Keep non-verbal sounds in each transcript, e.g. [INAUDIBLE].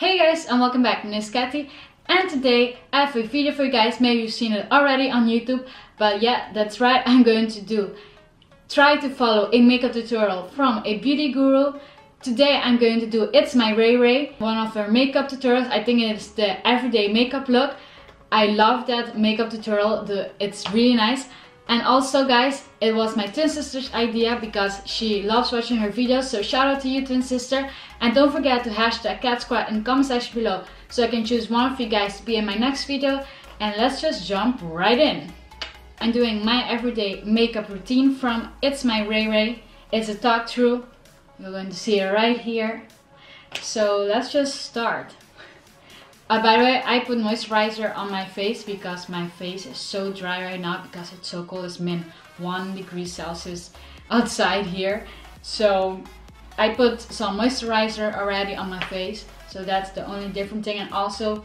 Hey guys and welcome back, my name is Kathy and today I have a video for you guys, maybe you've seen it already on YouTube but yeah, that's right, [LAUGHS] I'm going to do try to follow a makeup tutorial from a beauty guru Today I'm going to do It's My Ray Ray, one of her makeup tutorials. I think it's the everyday makeup look. I love that makeup tutorial, the, it's really nice. And also guys, it was my twin sister's idea because she loves watching her videos. So shout out to you twin sister. And don't forget to hashtag Cat Squad in the comment section below so I can choose one of you guys to be in my next video. And let's just jump right in. I'm doing my everyday makeup routine from It's My Ray Ray. It's a talk through you're going to see it right here. So let's just start. Uh, by the way, I put moisturizer on my face because my face is so dry right now because it's so cold. It's min 1 degree Celsius outside here. So I put some moisturizer already on my face. So that's the only different thing. And also,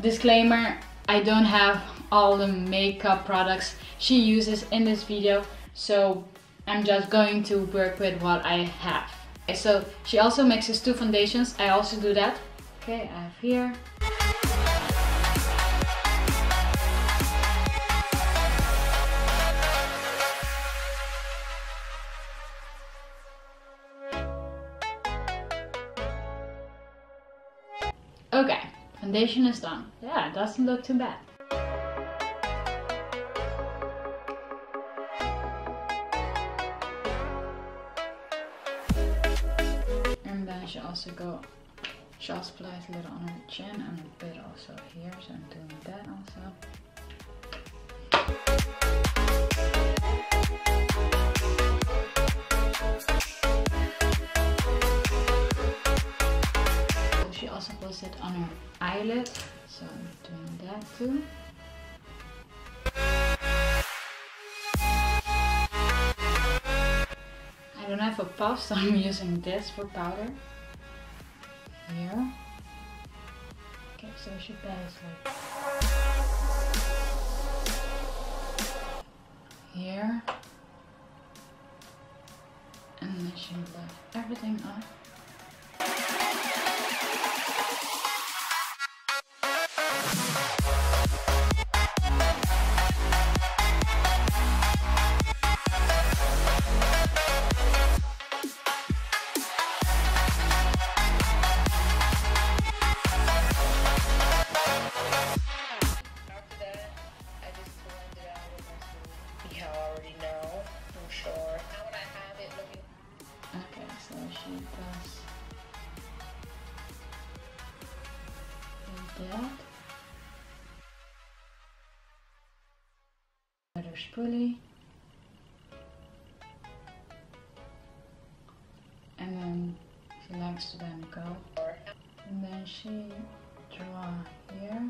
disclaimer, I don't have all the makeup products she uses in this video. So I'm just going to work with what I have. So she also mixes two foundations. I also do that. Okay, I have here. Okay, foundation is done. Yeah, it doesn't look too bad. should also go just place a little on her chin and a bit also here so I'm doing that also. So she also puts it on her eyelid so I'm doing that too. I don't have a puff so I'm [LAUGHS] using this for powder here. Okay, so plays like here. And then she left everything on. That. Butter spoolie. And then she likes to then go. And then she draw here,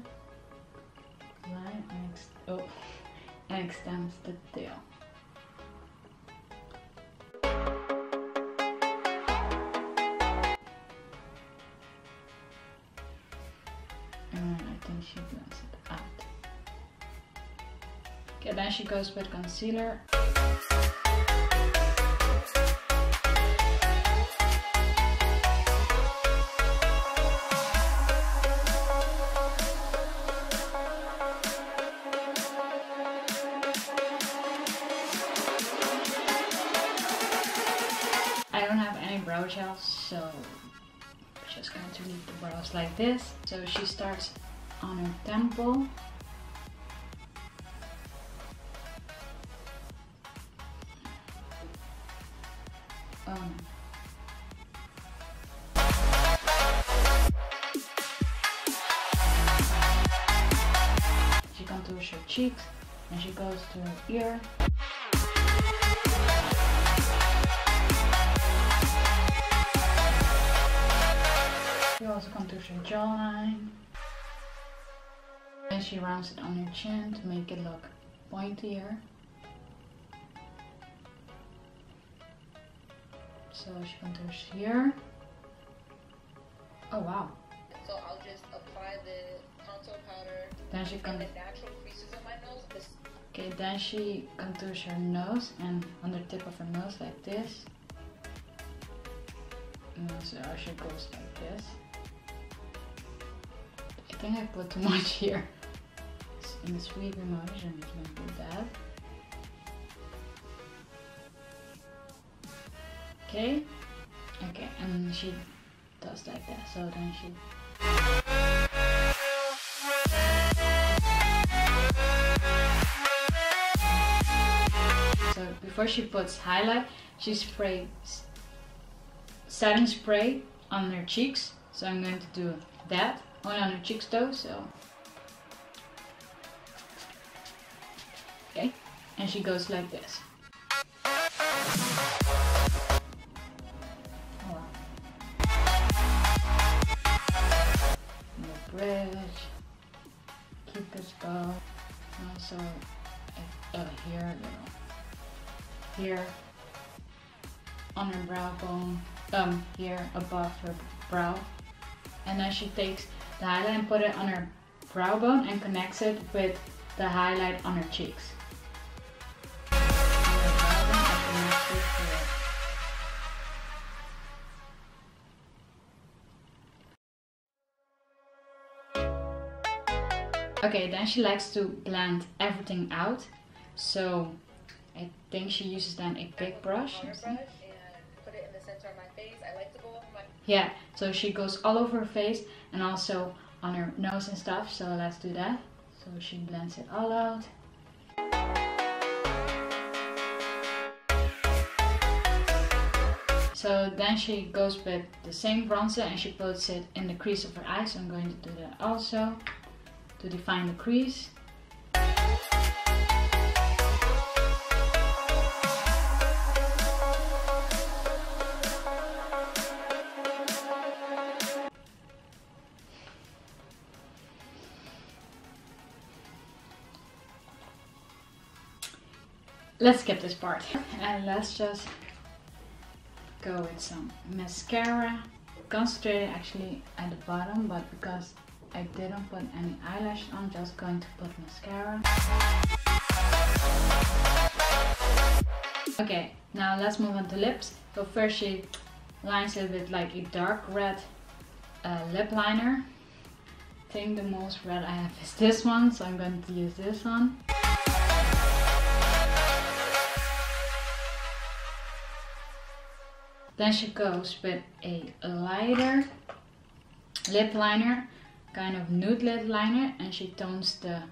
line and, ex oh, [LAUGHS] and extends the tail. It out. Okay, then she goes with concealer. I don't have any brow gel, so just going to leave the brows like this. So she starts on her temple. No. She contours her cheeks and she goes to her ear. She also contours her jawline. She rounds it on her chin to make it look pointier. So she contours here. Oh wow. So I'll just apply the contour powder then she con the natural creases of my nose. Okay, then she contours her nose and on the tip of her nose like this. And so she goes like this. I think I put too much [LAUGHS] here. In the sweep emotion, we can put that. Okay. Okay, and she does like that. So then she So before she puts highlight, she sprays setting spray on her cheeks. So I'm going to do that. Only on her cheeks though, so. And she goes like this. Bridge, cupid's bow, also uh, here, a little here on her brow bone, um, here above her brow. And then she takes the highlight and put it on her brow bone and connects it with the highlight on her cheeks. Okay, then she likes to blend everything out. So I think she uses then a big brush. Water brush and put it in the center of my face. I like to go over my Yeah, so she goes all over her face and also on her nose and stuff. So let's do that. So she blends it all out. So then she goes with the same bronzer and she puts it in the crease of her eyes. So I'm going to do that also to define the crease. Let's skip this part and let's just go with some mascara. Concentrated actually at the bottom, but because I didn't put any eyelash on, just going to put mascara. Okay, now let's move on to lips. So first she lines it with like a dark red uh, lip liner. I think the most red I have is this one, so I'm going to use this one. Then she goes with a lighter lip liner, kind of nude lip liner, and she tones the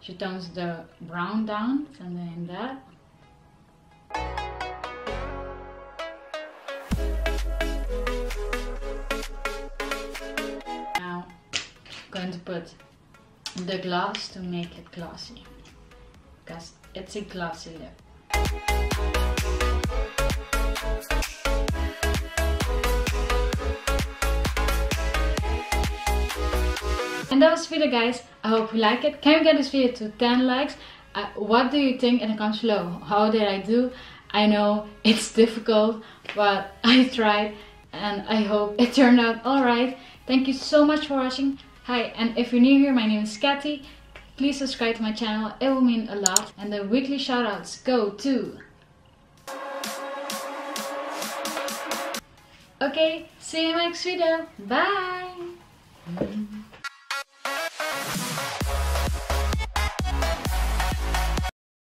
she tones the brown down, something like that. Now going to put the gloss to make it glossy, because it's a glossy lip. That was the video guys, I hope you like it. Can we get this video to 10 likes? Uh, what do you think in the comments below? How did I do? I know it's [LAUGHS] difficult, but [LAUGHS] I tried and I hope it turned out alright. Thank you so much for watching. Hi, and if you're new here, my name is Katty. Please subscribe to my channel, it will mean a lot. And the weekly shoutouts go to... Okay, see you in the next video. Bye!